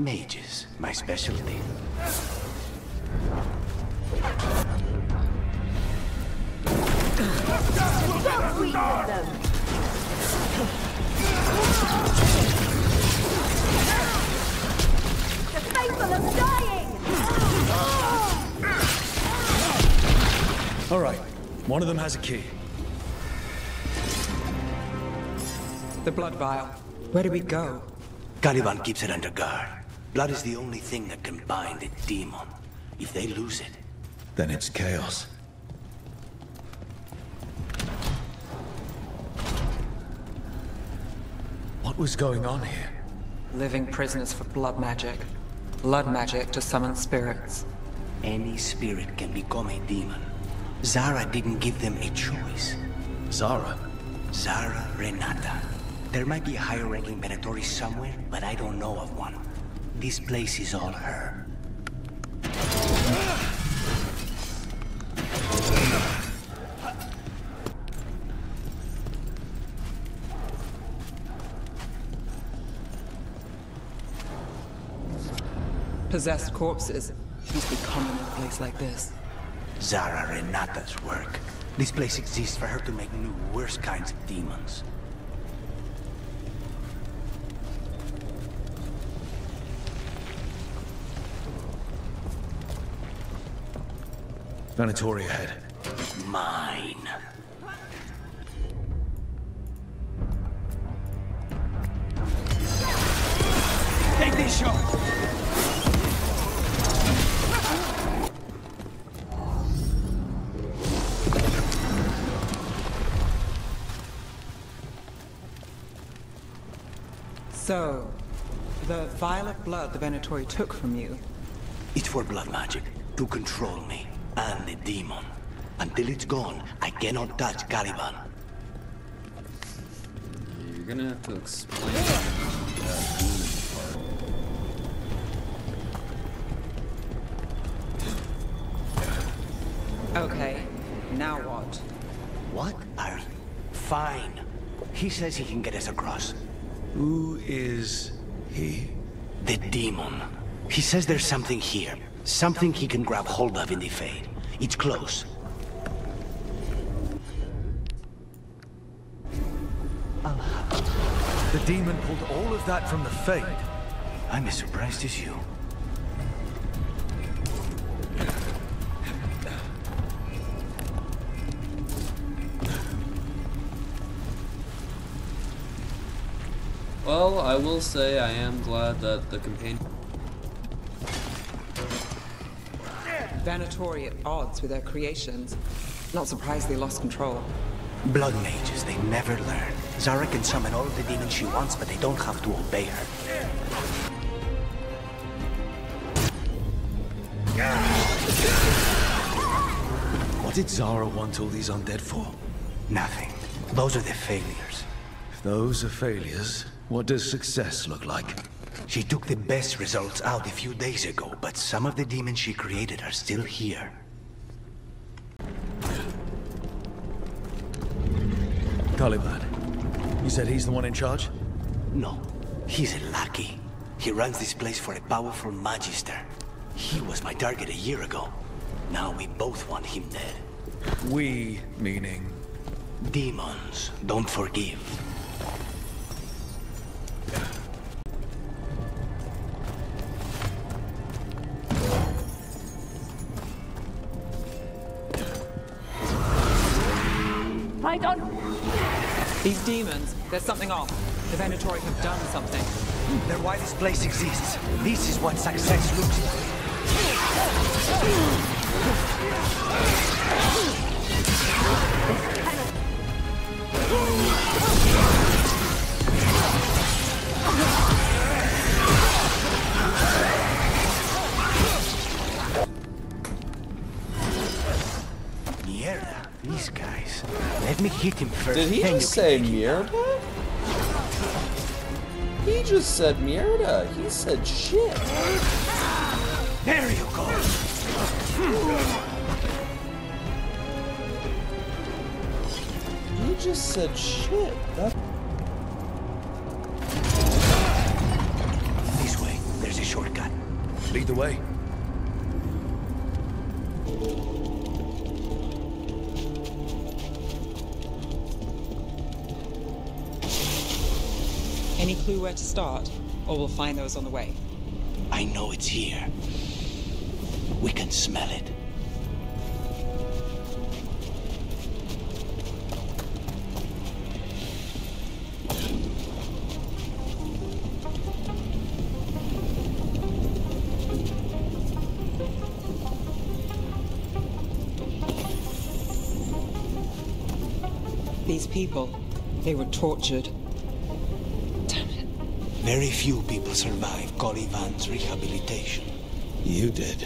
Mages, my specialty. Don't weaken them! The faithful are dying! All right. One of them has a key. The blood vial. Where do we go? Caliban keeps it under guard. Blood is the only thing that can bind a demon. If they lose it, Then it's chaos. What was going on here? Living prisoners for blood magic. Blood magic to summon spirits. any spirit can become a demon. Zara didn't give them a choice. Zara? Zara Renata. There might be a higher ranking Venatori somewhere, but I don't know of one. This place is all her. Possessed corpses must be common in a place like this. Zara Renata's work. This place exists for her to make new, worse kinds of demons. Venatori ahead. Mine. Take this shot! So, the vial of blood the Venatori took from you, It's for blood magic, to control me, and the demon. Until it's gone, I cannot touch Caliban. You're gonna have to explain that demon part. Okay, now what? What? Are fine. He says he can get us across. Who is he? The demon. He says there's something here. Something he can grab hold of in the Fade. It's close. The demon pulled all of that from the Fade. I'm as surprised as you. Well, I will say I am glad that the companion. Venatori at odds with their creations. Not surprised they lost control. Blood mages, they never learn. Zara can summon all the demons she wants, but they don't have to obey her. What did Zara want all these undead for? Nothing. Those are their failures. If those are failures, what does success look like? She took the best results out a few days ago, but some of the demons she created are still here. Caliban. You said he's the one in charge? No, he's a lackey. He runs this place for a powerful magister. He was my target a year ago. Now we both want him dead. We, meaning... Demons don't forgive. I don't... These demons, there's something off. The Venatori have done something. They're why this place exists. This is what success looks like. Let me hit him first. Did he then just say can. Mierda? He just said Mierda. He said shit. There you go. He just said shit. That This way. There's a shortcut. Lead the way. Any clue where to start? Or we'll find those on the way. I know it's here. We can smell it. These people, they were tortured. Very few people survive Caliban's rehabilitation. You did.